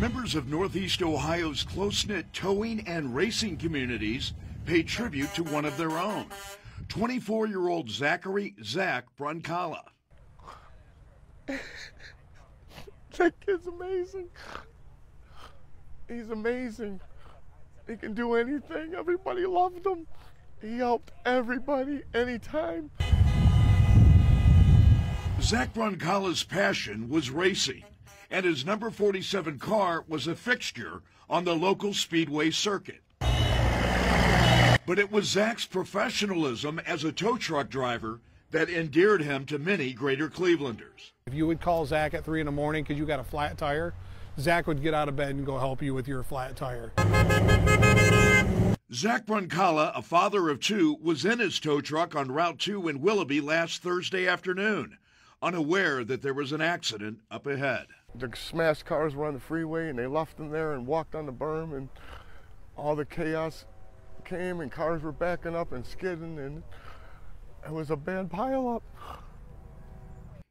Members of Northeast Ohio's close-knit towing and racing communities paid tribute to one of their own, 24-year-old Zachary Zac Brunkala. That kid's amazing. He's amazing. He can do anything. Everybody loved him. He helped everybody anytime. Zac Brunkala's passion was racing, and his number 47 car was a fixture on the local speedway circuit. But it was Zac's professionalism as a tow truck driver that endeared him to many greater Clevelanders. If you would call Zac at 3 in the morning because you got a flat tire, Zac would get out of bed and go help you with your flat tire. Zac Brunkala, a father of two, was in his tow truck on Route 2 in Willoughby last Thursday afternoon, unaware that there was an accident up ahead. The smashed cars were on the freeway and they left them there and walked on the berm and all the chaos came and cars were backing up and skidding and it was a bad pileup.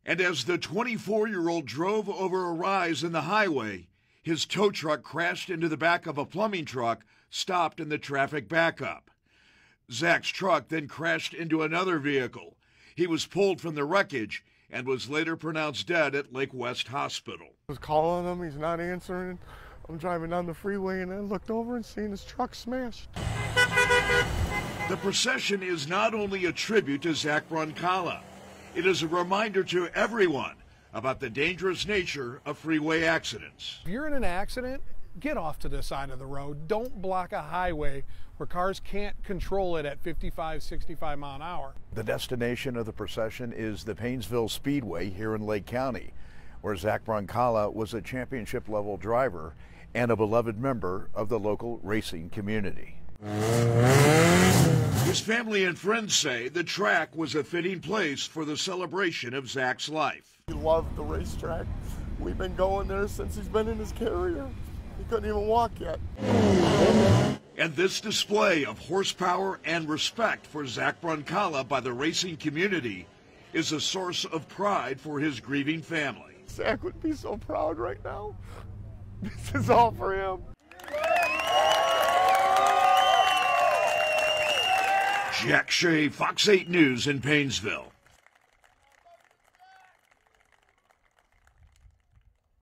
And as the 24 year old drove over a rise in the highway, his tow truck crashed into the back of a plumbing truck stopped in the traffic backup. Zac's truck then crashed into another vehicle. He was pulled from the wreckage and was later pronounced dead at Lake West Hospital. I was calling him, he's not answering. I'm driving down the freeway and I looked over and seen his truck smashed. The procession is not only a tribute to Zac Brunkala, it is a reminder to everyone about the dangerous nature of freeway accidents. If you're in an accident, get off to the side of the road. Don't block a highway where cars can't control it at 55, 65 mile an hour. The destination of the procession is the Painesville Speedway here in Lake County, where Zac Brunkala was a championship level driver and a beloved member of the local racing community. His family and friends say the track was a fitting place for the celebration of Zac's life. He loved the racetrack. We've been going there since he's been in his carrier. He couldn't even walk yet. And this display of horsepower and respect for Zac Brunkala by the racing community is a source of pride for his grieving family. Zac would be so proud right now. This is all for him. Jack Shea, Fox 8 News in Painesville.